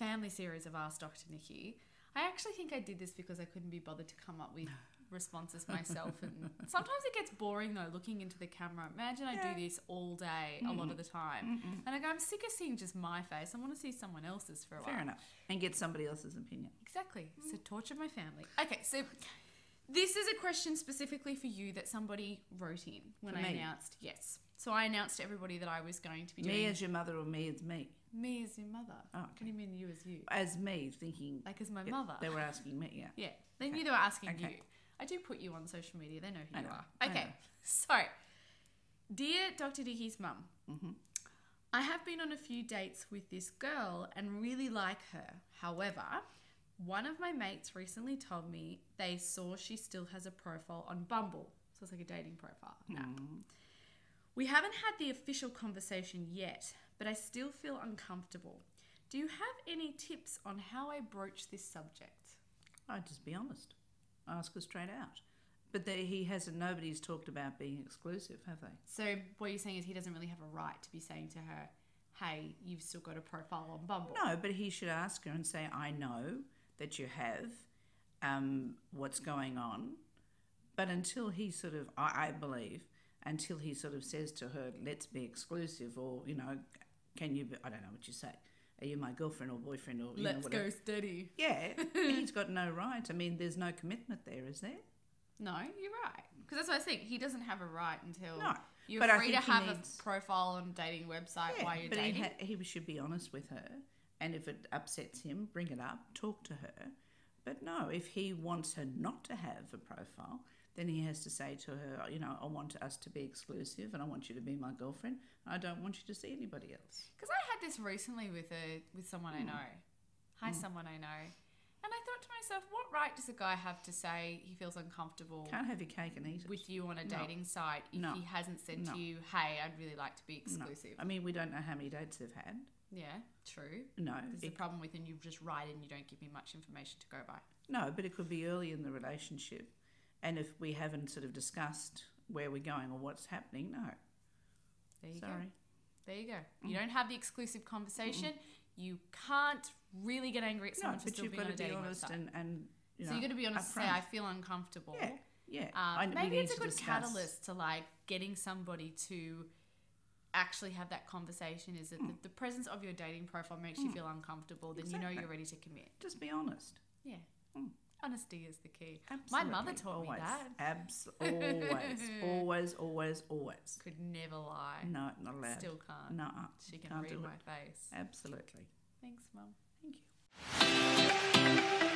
family series of Ask Dr. Nikki. I actually think I did this because I couldn't be bothered to come up with responses myself. And sometimes it gets boring though, looking into the camera. Imagine I do this all day, a lot of the time. And I go, I'm sick of seeing just my face. I want to see someone else's for a while. Fair enough. And get somebody else's opinion. Exactly. So mm. torture my family. Okay, so this is a question specifically for you that somebody wrote in when For I me? announced. Yes. So I announced to everybody that I was going to be doing Me as your mother or me as me? me as your mother. Oh, What do you mean you as you? As me, thinking Like as my yeah, mother. They were asking me, yeah. Yeah. They Okay. knew they were asking Okay. you. I do put you on social media. They know who you are. Okay. So, dear Dr. Nikki's mum, Mm-hmm. I have been on a few dates with this girl and really like her. However, one of my mates recently told me they saw she still has a profile on Bumble. So it's like a dating profile. app. Mm-hmm. We haven't had the official conversation yet, but I still feel uncomfortable. Do you have any tips on how I broach this subject? I'd just be honest. Ask her straight out. But he hasn't, nobody's talked about being exclusive, have they? So what you're saying is he doesn't really have a right to be saying to her, "Hey, you've still got a profile on Bumble." No, but he should ask her and say, I know that you have um, what's going on. But until he sort of, I, I believe, until he sort of says to her, let's be exclusive, or, you know, can you, be, I don't know what you say. Are you my girlfriend or boyfriend or, you Let's whatever. go steady. Yeah, he's got no right. I mean, there's no commitment there, is there? No, you're right. Because that's what I was saying. He doesn't have a right until No, you're but free to have needs- a profile on dating website Yeah, while you're but dating. He, ha- he should be honest with her, and if it upsets him, bring it up, talk to her. But no, if he wants her not to have a profile, then he has to say to her, you know, I want us to be exclusive, and I want you to be my girlfriend. I don't want you to see anybody else. Because I had this recently with a with someone Hmm. I know. Hi, someone I know. And I thought to myself, what right does a guy have to say he feels uncomfortable Can't have your cake and eat it. with you on a No. dating site if No. he hasn't said No. to you, "Hey, I'd really like to be No. exclusive"? I mean, we don't know how many dates they've had. Yeah, true. No, There's a it- problem with and you just write and you don't give me much information to go by. no, but it could be early in the relationship, and if we haven't sort of discussed where we're going or what's happening, no. There you go. There you go. Mm. You don't have the exclusive conversation. You can't really get angry at No, someone for but still you've being got on to a be dating honest website. and, and you know, so you got to be honest and say, upfront. I feel uncomfortable. Yeah, yeah. Um, I- we maybe need it's a to good discuss. catalyst to like getting somebody to actually have that conversation. Is that Hmm. the, the presence of your dating profile makes you feel uncomfortable? Then you know you're ready to commit. Just be honest. Yeah, Mm. honesty is the key. Absolutely. My mother taught always. me that. Abs- always, always, always, always. Could never lie. No, not allowed. Still can't. no, She can can't read my it. face. Absolutely. Thanks, mum. Thank you.